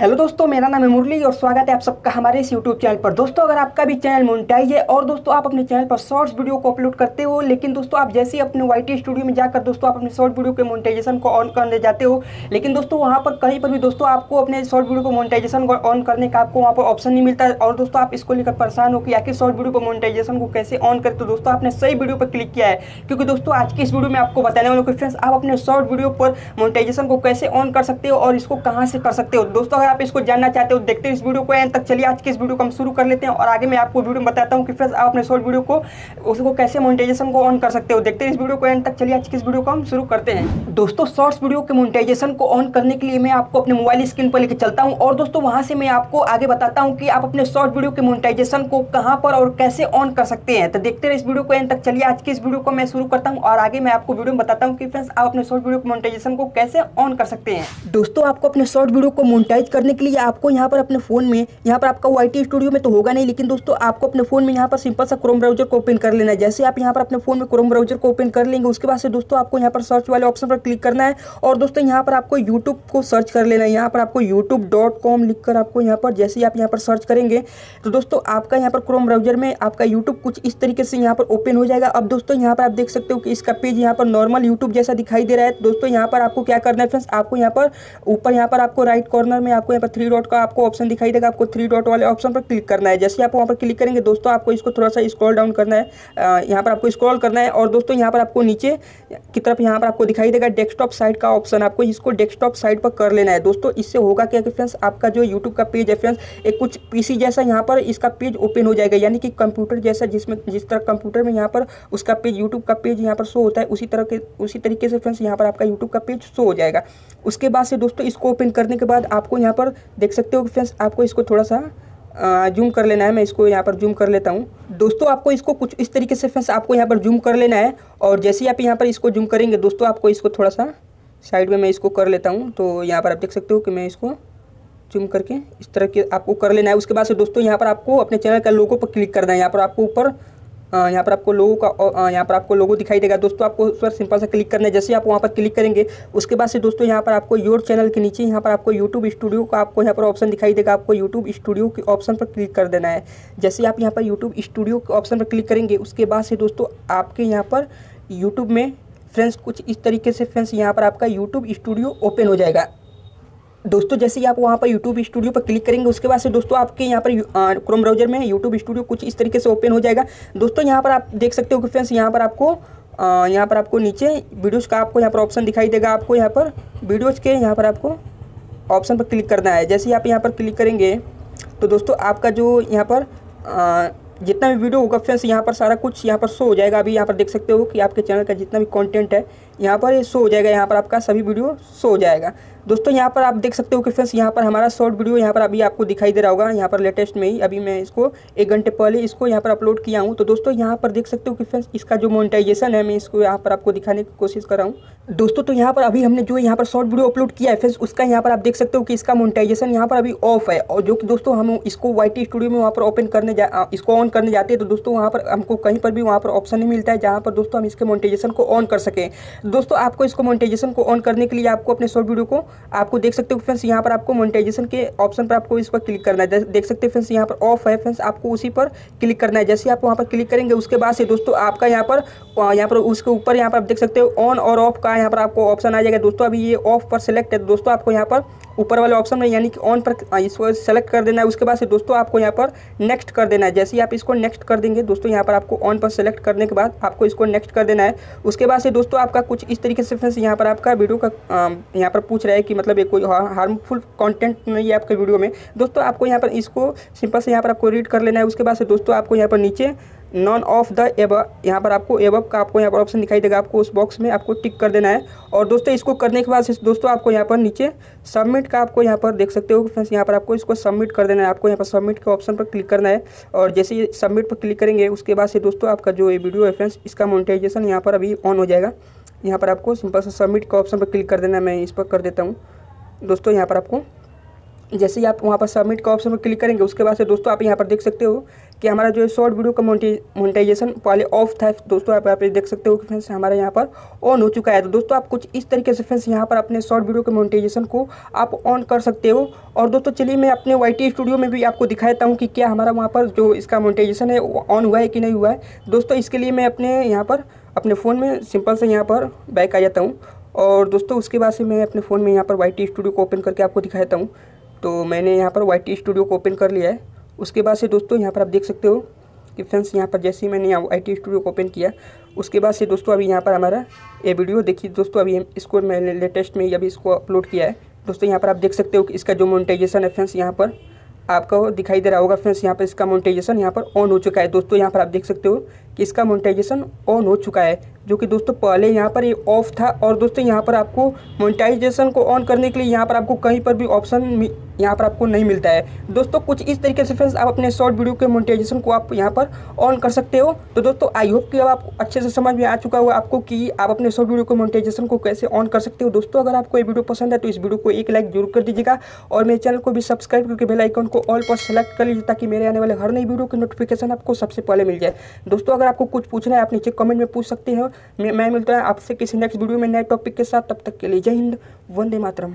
Hello दोस्तों, मेरा नाम है मुरली और स्वागत है आप सबका हमारे इस यूट्यूब चैनल पर। दोस्तों, अगर आपका भी चैनल मोनिटाइज है और दोस्तों, आप अपने चैनल पर शॉर्ट्स वीडियो को अपलोड करते हो, लेकिन दोस्तों, आप जैसे ही अपने वाई स्टूडियो में जाकर दोस्तों, आप अपने शॉर्ट वीडियो के मोनिटाइजेशन को ऑन करने जाते हो, लेकिन दोस्तों, वहाँ पर कहीं पर भी दोस्तों, आपको अपने शॉर्ट वीडियो को मोनिटाइजेशन को ऑन करने का आपको वहाँ पर ऑप्शन नहीं मिलता और दोस्तों, आप इसको लेकर परेशान हो कि आखिर शॉर्ट वीडियो को मोनिटाइजेशन को कैसे ऑन करते हो दोस्तों, आपने सही वीडियो पर क्लिक किया है। क्योंकि दोस्तों, आज की इस वीडियो में आपको बताने वाले फ्रेंड्स, आप अपने शॉर्ट वीडियो पर मोनिटाइजेशन को कैसे ऑन कर सकते हो और इसको कहाँ से कर सकते हो। दोस्तों आप इसको जानना चाहते हो देखते हैं इस वीडियो को एंड तक। चलिए, आज के इस वीडियो को हम शुरू कर लेते हैं और आगे मैं आपको वीडियो में बताता हूँ कि फ्रेंड्स, आप अपने शॉर्ट वीडियो को, उसको कैसे मोनिटाइजेशन को ऑन कर सकते हो। देखते हैं इस वीडियो को एंड तक। चलिए, आज के इस वीडियो को हम शुरू करते हैं। दोस्तों शॉर्ट्स वीडियो के मोनिटाइजेशन को ऑन करने के लिए मैं आपको अपने मोबाइल स्क्रीन पर लेकर चलता हूँ। और दोस्तों, वहाँ से मैं आपको आगे बताता हूँ कि आप अपने शॉर्ट वीडियो के मोनिटाइजेशन को कहाँ पर और कैसे ऑन कर सकते हैं। तो देखते रहे इस वीडियो को एंड तक। चलिए, आज की इस वीडियो को मैं शुरू करता हूँ और आगे मैं आपको वीडियो में बताता हूँ कि फ्रेंड्स, आप अपने शॉर्ट वीडियो के मोनिटाइजेशन को कैसे ऑन कर सकते हैं। दोस्तों, आपको अपने शॉर्ट वीडियो को मोनिटाइज करने के लिए आपको यहाँ पर अपने फ़ोन में यहाँ पर आपका वाई स्टूडियो में तो होगा नहीं लेकिन दोस्तों आपको अपने फ़ोन में यहाँ पर सिंपल सा क्रोम ब्राउज़र को ओपन कर लेना है जैसे आप यहाँ पर अपने फ़ोन में क्रोम ब्राउज़र को ओपन कर लेंगे उसके बाद से दोस्तों आपको यहाँ पर सर्च वाले ऑप्शन पर क्लिक करना है और दोस्तों यहाँ पर आपको यूट्यूब को सर्च कर लेना है यहाँ पर आपको यूट्यूब डॉट कॉम लिख कर आपको यहाँ पर जैसे ही आप यहाँ पर सर्च करेंगे तो दोस्तों आपका यहाँ पर क्रोम ब्राउज़र में आपका यूट्यूब कुछ इस तरीके से यहाँ पर ओपन हो जाएगा अब दोस्तों यहाँ पर आप देख सकते हो कि इसका पेज यहाँ पर नॉर्मल यूट्यूब जैसा दिखाई दे रहा है दोस्तों यहाँ पर आपको क्या करना है फ्रेंड्स आपको यहाँ पर ऊपर यहाँ पर आपको राइट कॉर्नर में आपको यहाँ पर थ्री डॉट का आपको ऑप्शन दिखाई देगा। आपको थ्री डॉट वाले ऑप्शन पर क्लिक करना है। जैसे आप वहाँ पर क्लिक करेंगे, दोस्तों, आपको इसको थोड़ा सा स्क्रॉल डाउन करना है। यहाँ पर आपको स्क्रॉल करना है और दोस्तों, यहाँ पर आपको नीचे की तरफ़ यहाँ पर आपको दिखाई देगा डेस्कटॉप साइड का ऑप्शन आपको इसको डेस्कटॉप साइड पर कर लेना है। दोस्तों, इससे होगा क्या कि फ्रेंड्स आपका जो यूट्यूब का पेज है फ्रेंड्स एक कुछ पीसी जैसा यहाँ पर इसका पेज ओपन हो जाएगा। यानी कि कंप्यूटर जैसा जिसमें, जिस तरह कंप्यूटर में यहाँ पर उसका पेज यूट्यूब का पेज यहाँ पर शो होता है, उसी तरह के, उसी तरीके से फ्रेंड्स यहाँ पर आपका यूट्यूब का पेज शो हो जाएगा। उसके बाद से दोस्तों, इसको ओपन करने के बाद आपको यहाँ पर देख सकते हो कि फ्रेंड्स आपको इसको थोड़ा सा जूम कर लेना है। मैं इसको यहाँ पर जूम कर लेता हूँ। दोस्तों, आपको इसको कुछ इस तरीके से फ्रेंड्स आपको यहाँ पर जूम कर लेना है। और जैसे ही आप यहाँ पर इसको जूम करेंगे, दोस्तों, आपको इसको थोड़ा सा साइड में मैं इसको कर लेता हूँ। तो यहाँ पर आप देख सकते हो कि मैं इसको जूम करके इस तरह के आपको कर लेना है। उसके बाद से दोस्तों, यहाँ पर आपको अपने चैनल का लोगो पर क्लिक करना है। यहाँ पर आपको ऊपर यहाँ पर आपको लोगों का यहाँ पर आपको लोगो दिखाई देगा। दोस्तों, आपको उस पर सिंपल सा क्लिक करना है। जैसे आप वहाँ पर क्लिक करेंगे, उसके बाद से दोस्तों यहाँ पर आपको योर चैनल के नीचे, यहाँ पर आपको यूट्यूब स्टूडियो का आपको यहाँ पर ऑप्शन दिखाई देगा। आपको यूट्यूब स्टूडियो के ऑप्शन पर क्लिक कर देना है। जैसे आप यहाँ पर यूट्यूब स्टूडियो के ऑप्शन पर क्लिक करेंगे, उसके बाद से दोस्तों आपके यहाँ पर यूट्यूब में फ्रेंड्स कुछ इस तरीके से फ्रेंड्स यहाँ पर आपका यूट्यूब स्टूडियो ओपन हो जाएगा। दोस्तों जैसे ही आप वहाँ पर यूट्यूब स्टूडियो पर क्लिक करेंगे उसके बाद से दोस्तों आपके यहाँ पर क्रोम ब्राउज़र में यूट्यूब स्टूडियो कुछ इस तरीके से ओपन हो जाएगा दोस्तों यहाँ पर आप देख सकते हो कि फ्रेंड्स यहाँ पर आपको यहाँ पर आपको नीचे वीडियोज़ का आपको यहाँ पर ऑप्शन दिखाई देगा आपको यहाँ पर वीडियोज़ के यहाँ पर आपको ऑप्शन पर क्लिक करना है जैसे ही आप यहाँ पर क्लिक करेंगे तो दोस्तों आपका जो यहाँ पर जितना भी वीडियो होगा फ्रेंड्स यहाँ पर सारा कुछ यहाँ पर शो हो जाएगा अभी यहाँ पर देख सकते हो कि आपके चैनल का जितना भी कंटेंट है यहाँ पर ये शो हो जाएगा यहाँ पर आपका सभी वीडियो शो हो जाएगा दोस्तों यहाँ पर आप देख सकते हो कि फ्रेंड्स यहाँ पर हमारा शॉर्ट वीडियो यहाँ पर अभी आपको दिखाई दे रहा होगा यहाँ पर लेटेस्ट में ही अभी मैं इसको एक घंटे पहले इसको यहाँ पर अपलोड किया हूँ तो दोस्तों यहाँ पर देख सकते हो कि फ्रेंड्स इसका जो मोनिटाइजेशन है मैं इसको यहाँ पर आपको दिखाने की कोशिश कर रहा हूँ दोस्तों तो यहाँ पर अभी हमने जो यहाँ पर शॉर्ट वीडियो अपलोड किया है फ्रेंड्स उसका यहाँ पर आप देख सकते हो कि इसका मोनिटाइजेशन यहाँ पर अभी ऑफ़ है और जो कि दोस्तों हम इसको YT स्टूडियो में वहाँ पर ओपन करने जा इसको ऑन करने जाते हैं तो दोस्तों वहाँ पर हमको कहीं पर भी वहाँ पर ऑप्शन नहीं मिलता है जहाँ पर दोस्तों हम इसके मोनिटाइजेशन को ऑन कर सकें दोस्तों, आपको इसको मोनिटाइजेशन को ऑन करने के लिए आपको अपने शॉर्ट वीडियो को, आपको देख सकते हो फ्रेंड्स यहाँ पर आपको मोनिटाइजेशन के ऑप्शन पर आपको इस पर क्लिक करना है। देख सकते हो फ्रेंड्स यहाँ पर ऑफ़ है फ्रेंड्स आपको उसी पर क्लिक करना है। जैसे आप वहाँ पर क्लिक करेंगे, उसके बाद से दोस्तों, आपका यहाँ पर यहाँ पर उसके ऊपर यहाँ पर आप देख सकते हो ऑन और ऑफ़ का यहाँ पर आपको ऑप्शन आ जाएगा। दोस्तों, अभी ये ऑफ़ पर सेलेक्ट है, दोस्तों, आपको यहाँ पर ऊपर वाले ऑप्शन में, यानी कि ऑन पर इसको सेलेक्ट कर देना है। उसके बाद से दोस्तों आपको यहाँ पर नेक्स्ट कर देना है। जैसे ही आप इसको नेक्स्ट कर देंगे, दोस्तों यहाँ पर आपको ऑन पर सेलेक्ट करने के बाद आपको इसको नेक्स्ट कर देना है। उसके बाद से दोस्तों आपका कुछ इस तरीके से फ्रेंड्स यहाँ पर आपका वीडियो का यहाँ पर पूछ रहा है कि मतलब ये कोई हार्मफुल कॉन्टेंट नहीं है आपके वीडियो में। दोस्तों आपको यहाँ पर इसको सिंपल से यहाँ पर आपको रीड कर लेना है। उसके बाद से दोस्तों आपको यहाँ पर नीचे नॉन ऑफ़ द एब यहाँ पर आपको एबव का आपको यहाँ पर ऑप्शन दिखाई देगा आपको उस बॉक्स में आपको टिक कर देना है और दोस्तों इसको करने के बाद दोस्तों आपको यहाँ पर नीचे सबमिट का आपको यहाँ पर देख सकते हो फ्रेंड्स यहाँ पर आपको इसको सबमिट कर देना है आपको यहाँ पर सबमिट के ऑप्शन पर क्लिक करना है और जैसे ही सबमिट पर क्लिक करेंगे उसके बाद से दोस्तों आपका जो ये वीडियो है फ्रेंड्स इसका मोनिटाइजेशन यहाँ पर अभी ऑन हो जाएगा यहाँ पर आपको सिंपल से सबमिट के ऑप्शन पर क्लिक कर देना है मैं इस पर कर देता हूँ दोस्तों यहाँ पर आपको जैसे ही आप वहाँ पर सबमिट का ऑप्शन पर क्लिक करेंगे उसके बाद से दोस्तों आप यहाँ पर देख सकते हो कि हमारा जो है शॉर्ट वीडियो का मोनिटाइजेशन पहले ऑफ़ था। दोस्तों, आप यहाँ पे देख सकते हो कि फ्रेंड्स, हमारा यहाँ पर ऑन हो चुका है। तो दोस्तों, आप कुछ इस तरीके से फ्रेंड्स, यहाँ पर अपने शॉर्ट वीडियो के मोनिटाइजेशन को आप ऑन कर सकते हो। और दोस्तों, चलिए मैं अपने वाईटी स्टूडियो में भी आपको दिखाता हूँ कि क्या हमारा वहाँ पर जो इसका मोनिटाइजेशन है ऑन हुआ है कि नहीं हुआ है। दोस्तों, इसके लिए मैं अपने, यहाँ पर अपने फ़ोन में सिंपल से यहाँ पर बैक आ जाता हूँ। और दोस्तों, उसके बाद से मैं अपने फ़ोन में यहाँ पर YT स्टूडियो को ओपन करके आपको दिखाता हूँ। तो मैंने यहाँ पर YT स्टूडियो को ओपन कर लिया है। उसके बाद से दोस्तों यहाँ पर आप देख सकते हो कि फ्रेंड्स यहाँ पर जैसे ही मैंने आई स्टूडियो को ओपन किया, उसके बाद से दोस्तों अभी यहाँ पर हमारा ये वीडियो देखिए दोस्तों, अभी इसको मैंने लेटेस्ट में अभी इसको अपलोड किया है। दोस्तों, यहाँ पर आप देख सकते हो कि इसका जो मोनिटाइजेशन है फ्रेंड्स यहाँ पर आपको दिखाई दे रहा होगा फ्रेंड्स यहाँ पर इसका मोनिटाइजेशन यहाँ पर ऑन हो चुका है। दोस्तों, यहाँ पर आप देख सकते हो कि इसका मोनिटाइजेशन ऑन हो चुका है, जो कि दोस्तों पहले यहाँ पर ये ऑफ़ था और दोस्तों यहाँ पर आपको मोनिटाइजेशन को ऑन करने के लिए यहाँ पर आपको कहीं पर भी ऑप्शन यहाँ पर आपको नहीं मिलता है। दोस्तों कुछ इस तरीके से फ्रेंड्स आप अपने शॉर्ट वीडियो के मोनिटाइजेशन को आप यहाँ पर ऑन कर सकते हो। तो दोस्तों आई होप कि अब आप अच्छे से समझ में आ चुका होगा आपको कि आप अपने शॉर्ट वीडियो के मोनिटाइजेशन को कैसे ऑन कर सकते हो। दोस्तों अगर आपको ये वीडियो पसंद है तो इस वीडियो को एक लाइक ज़रूर कर दीजिएगा और मेरे चैनल को भी सब्सक्राइब करके बेल आइकन को ऑल पर सेलेक्ट कर लीजिए ताकि मेरे आने वाले हर नई वीडियो की नोटिफिकेशन आपको सबसे पहले मिल जाए। दोस्तों अगर आपको कुछ पूछना है, आप नीचे कमेंट में पूछ सकते हो। मैं मिलता है आपसे किसी नेक्स्ट वीडियो में नए टॉपिक के साथ। तब तक के लिए जय हिंद, वंदे मातरम।